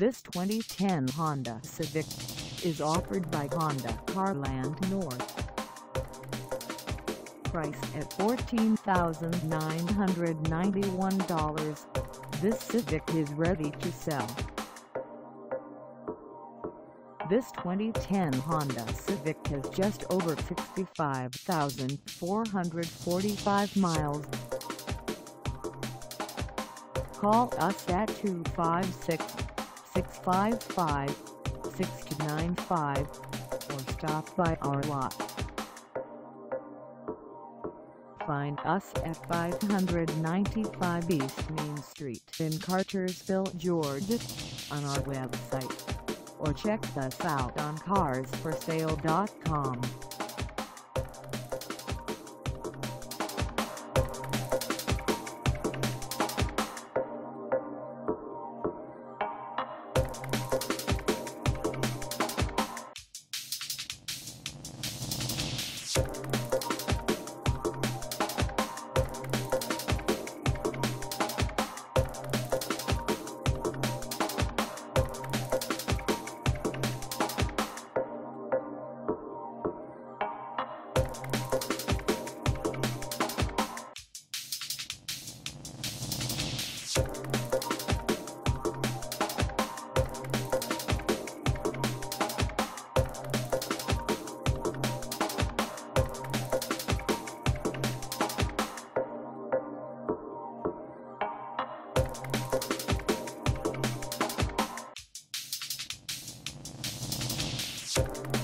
This 2010 Honda Civic is offered by Honda Carland North. Price at $14,991, this Civic is ready to sell. This 2010 Honda Civic has just over 65,445 miles. Call us at 256-655-6295 or stop by our lot. Find us at 595 East Main Street in Cartersville, Georgia on our website or check us out on carsforsale.com. you